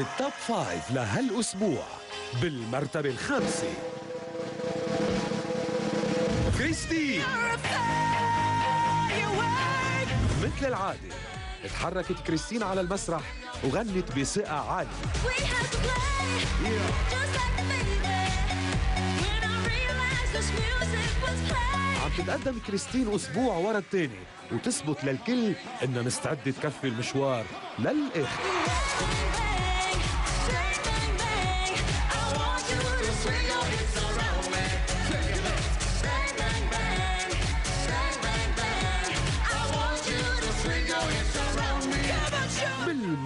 بال top five لهالأسبوع بالمرتبة الخامسة. كريستين مثل العادة تحركت كريستين على المسرح وغنت بثقة عالية. عم تتقدم كريستين أسبوع ورا التاني وتثبت للكل إنها مستعدة تكفي المشوار للآخر.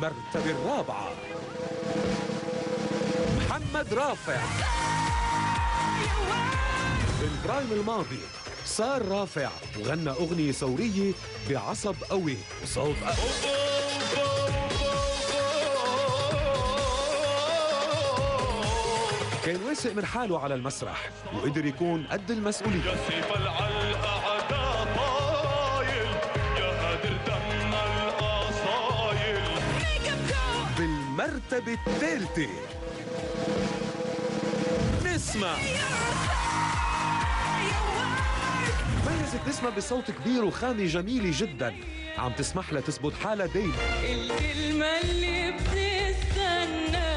بالمرتبة الرابعة. محمد رافع. بالبرايم الماضي. صار رافع وغنى أغنية ثورية بعصب قوي. وصوت كان واثق من حاله على المسرح وقدر يكون قد المسؤولية. بالمرتبة الثالثة. نسمة ميزت نسمة بصوت كبير وخامة جميلة جدا. عم تسمح لها تثبت حالها دايما الكلمة اللي بتستناها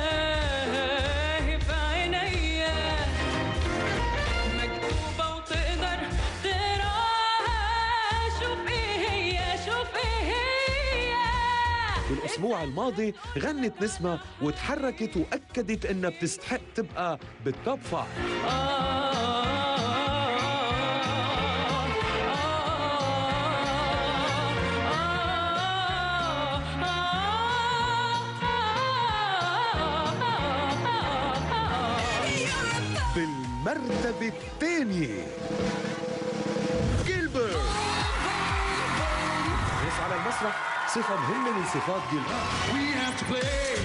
بالأسبوع الماضي غنت نسمة وتحركت وأكدت إنها بتستحق تبقى بال top five بالمرتبة الثانية. جيلبرت. ناس على المسرح صفة مهمة من صفات جيلبرت We have to play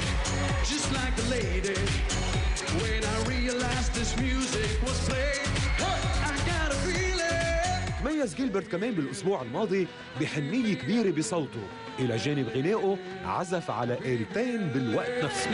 just like the. When I realized this music was played, I got a feeling. تميز جيلبرت كمان بالأسبوع الماضي بحنية كبيرة بصوته إلى جانب غنائه عزف على آلتين بالوقت نفسه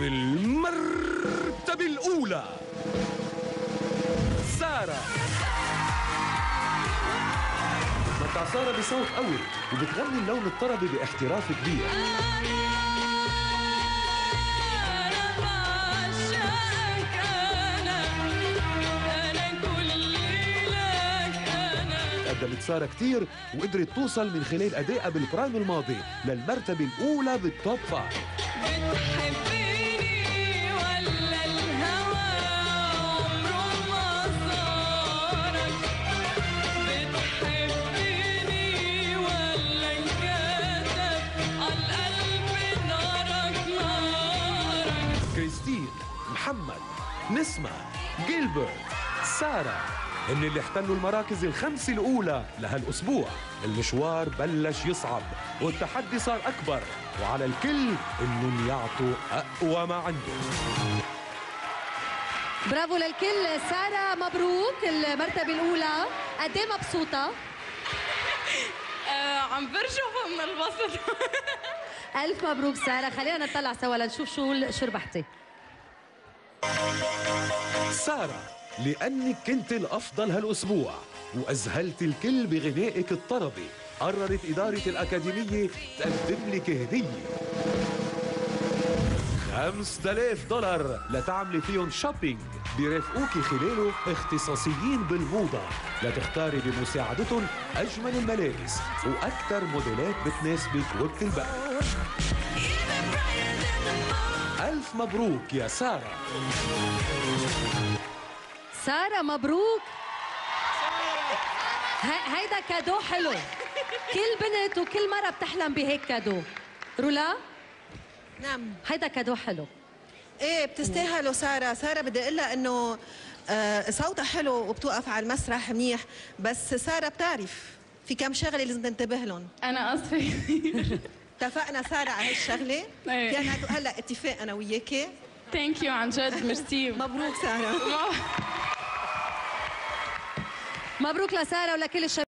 أما بالمرتبة الأولى. سارة. متع سارة بصوت قوي وبتغني اللون الطربي باحتراف كبير. أنا بعشقك أنا أنا كل لك أنا قدمت سارة كتير وقدرت توصل من خلال أدائها بالبرايم الماضي للمرتبة الأولى بال top five محمد نسمة جيلبرت سارة. هن اللي احتلوا المراكز الخمسة الأولى لهالأسبوع المشوار بلش يصعب والتحدي صار أكبر وعلى الكل إنهم يعطوا أقوى ما عندهم برافو للكل. سارة مبروك المرتبة الأولى. قد إيه مبسوطة؟ آه عم برشف من البسط. ألف مبروك سارة. خلينا نطلع سوا لنشوف شو شو ربحتي سارة لأنك كنت الأفضل هالأسبوع وأذهلت الكل بغنائك الطربي قررت إدارة الأكاديمية تقدم لك هدية. 5000 دولار لتعملي فيهم شوبينج بيرافقوكي خلاله اختصاصيين بالموضة لتختاري بمساعدتهم أجمل الملابس وأكثر موديلات بتناسبك وبتلبقك ألف مبروك يا سارة. سارة مبروك. هي- هيدا cadeau حلو. كل بنت وكل مرة بتحلم بهيك cadeau. رولا؟ نعم. هيدا cadeau حلو. إيه بتستاهلوا سارة. سارة بدي أقول لها إنه آه، صوتها حلو وبتوقف على المسرح منيح. بس سارة بتعرف في كم شغلة لازم تنتبه لهم. أنا اسفه اتفقنا سارة على هالشغلة. يعني هلا اتفاق أنا وياكي thank you عن جد ميرسي. مبروك سارة. مبروك لسارة ولكل الشباب.